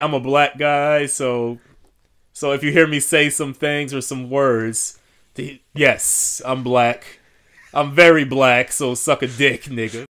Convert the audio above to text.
I'm a black guy, so so if you hear me say some things or some words, yes, I'm black. I'm very black, so suck a dick, nigga.